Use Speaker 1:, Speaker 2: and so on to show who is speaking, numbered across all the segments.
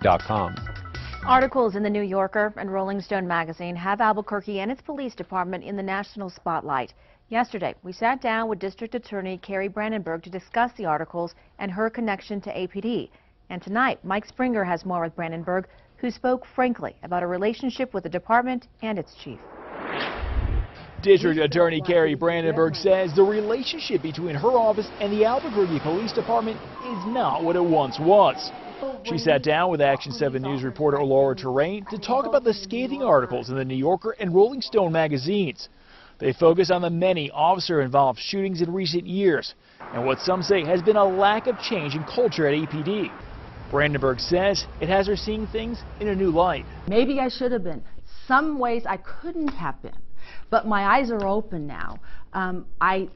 Speaker 1: KOAT.com.
Speaker 2: Articles in the New Yorker and Rolling Stone magazine have Albuquerque and its police department in the national spotlight. Yesterday, we sat down with District Attorney Kari Brandenburg to discuss the articles and her connection to APD. And tonight, Mike Springer has more with Brandenburg, who spoke frankly about a relationship with the department and its chief.
Speaker 3: District Attorney Kari Brandenburg says the relationship between her office and the Albuquerque Police Department is not what it once was. She sat down with Action 7 News reporter Laura Terrain to talk about the scathing articles in the New Yorker and Rolling Stone magazines. They focus on the many officer-involved shootings in recent years and what some say has been a lack of change in culture at APD. Brandenburg says it has her seeing things in a new light.
Speaker 4: Maybe I should have been. Some ways I couldn't have been. But my eyes are open now. Um, I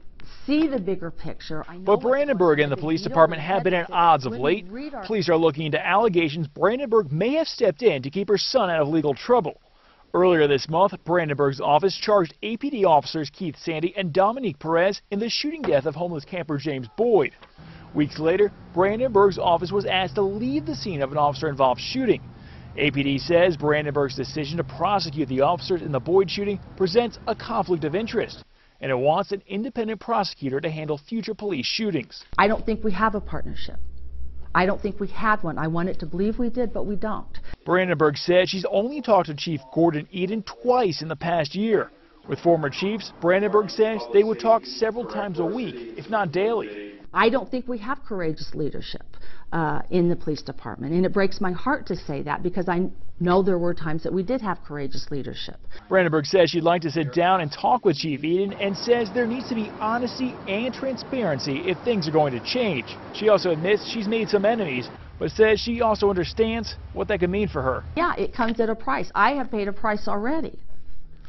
Speaker 4: see the bigger picture.
Speaker 3: but Brandenburg and the police department have been at odds of late. Police are looking into allegations Brandenburg may have stepped in to keep her son out of legal trouble. Earlier this month, Brandenburg's office charged APD officers Keith Sandy and Dominique Perez in the shooting death of homeless camper James Boyd. Weeks later, Brandenburg's office was asked to leave the scene of an officer-involved shooting. APD says Brandenburg's decision to prosecute the officers in the Boyd shooting presents a conflict of interest, and it wants an independent prosecutor to handle future police shootings.
Speaker 4: I don't think we have a partnership. I don't think we had one. I wanted to believe we did, but we don't.
Speaker 3: Brandenburg said she's only talked to Chief Gorden Eden twice in the past year. With former chiefs, Brandenburg says they would talk several times a week, if not daily.
Speaker 4: I don't think we have courageous leadership uh, in the police department. And it breaks my heart to say that because I know there were times that we did have courageous leadership.
Speaker 3: Brandenburg says she'd like to sit down and talk with Chief Eden and says there needs to be honesty and transparency if things are going to change. She also admits she's made some enemies, but says she also understands what that could mean for her.
Speaker 4: Yeah, it comes at a price. I have paid a price already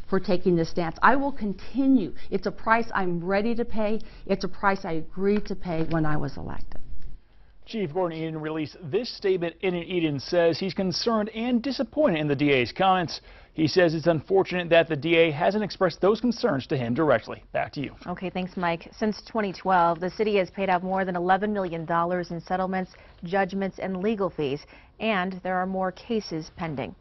Speaker 4: for taking this stance. I will continue. It's a price I'm ready to pay. It's a price I agreed to pay when I was elected.
Speaker 3: Chief Gorden Eden released this statement in Eden says he's concerned and disappointed in the DA's comments. He says it's unfortunate that the DA hasn't expressed those concerns to him directly. Back to you.
Speaker 2: Okay, thanks, Mike. Since 2012, the city has paid out more than $11 million in settlements, judgments, and legal fees, and there are more cases pending.